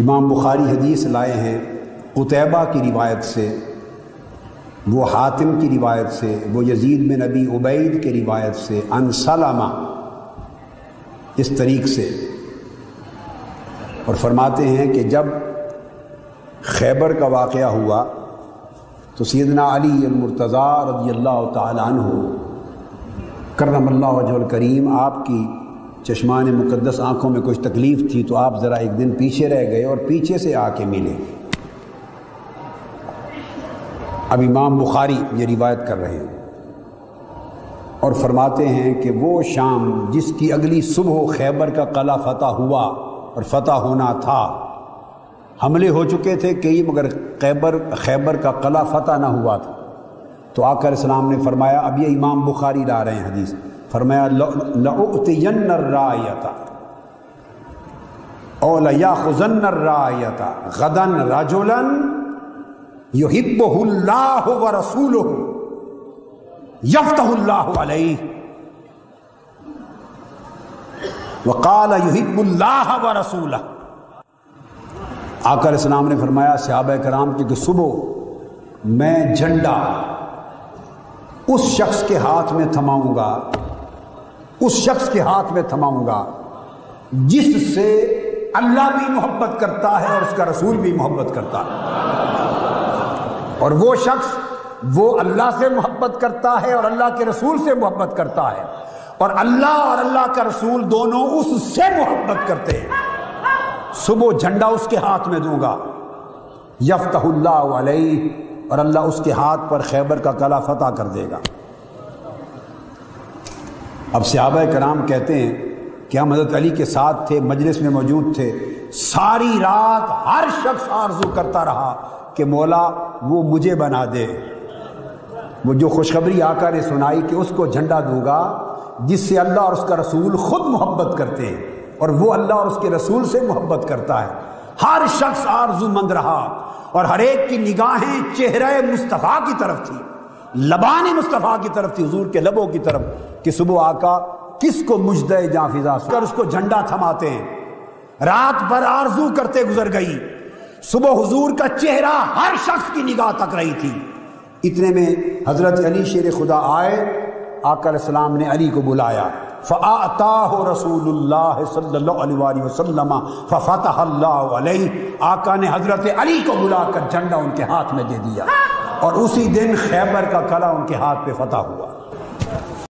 इमाम बुखारी हदीस लाए हैं उतैबा की रिवायत से, वो हातिम की रिवायत से, वो यजीद बिन नबी उबैद की रिवायत से अनसलामा इस तरीक से। और फरमाते हैं कि जब खैबर का वाक़ हुआ तो सैदना अली मुर्तज़ा रज़ी अल्लाह तु करम वजल करीम, आपकी चश्मान मुक़दस आँखों में कुछ तकलीफ़ थी तो आप ज़रा एक दिन पीछे रह गए और पीछे से आके मिले। अब इमाम बुखारी ये रिवायत कर रहे हैं और फरमाते हैं कि वो शाम जिसकी अगली सुबह खैबर का कला फतह हुआ और फतह होना था, हमले हो चुके थे कई मगर खैबर खैबर का कला फतह ना हुआ था। तो आकर इस्लाम ने फरमाया, अब ये इमाम बुखारी ला रहे हैं हदीस। फरमाया रायता या खुजन रायता, गदन व रसूलुहु, यफ्तहुल्लाहु अलैहि। वकाल व रसूलह। आकर इस्लाम ने फरमाया सहाब कराम की सुबह मैं झंडा उस शख्स के हाथ में थमाऊँगा उस शख्स के हाथ में थमाऊँगा, जिससे अल्लाह भी मोहब्बत करता है और उसका रसूल भी मोहब्बत करता है। और वो शख्स, वो अल्लाह से मोहब्बत करता है और अल्लाह के रसूल से मोहब्बत करता है। और अल्लाह और अल्लाह का रसूल दोनों उससे मोहब्बत करते हैं। सुबह झंडा उसके हाथ में दूँगा। यफ्तहुल्ला और अल्लाह उसके हाथ पर खैबर का कला फतह कर देगा। अब सहाब कराम कहते हैं कि हम हज़रत अली के साथ थे, मजलिस में मौजूद थे। सारी रात हर शख्स आरज़ू करता रहा कि मौला वो मुझे बना दे। वो जो खुशखबरी आकर ने सुनाई कि उसको झंडा दूँगा, जिससे अल्लाह और उसका रसूल खुद मोहब्बत करते हैं और वो अल्लाह और उसके रसूल से मोहब्बत करता है। हर शख्स आरजूमंद रहा और हर एक की निगाहें चेहरे मुस्तफ़ा की तरफ़ थी, लबान मुस्तफ़ा की तरफ़ थी, हजूर के लबों की तरफ़। कि सुबह आका किसको मुजद जाफिजा कर उसको झंडा थमाते हैं। रात भर आरज़ू करते गुजर गई। सुबह हुजूर का चेहरा हर शख्स की निगाह तक रही थी। इतने में हज़रत अली शेर खुदा आए आकर इस्लाम ने अली को बुलाया। फ़ाता रसूल वसल्लम फ़तः आका ने हज़रत अली को बुलाकर झंडा उनके हाथ में दे दिया। और उसी दिन खैबर का कला उनके हाथ पे फतह हुआ।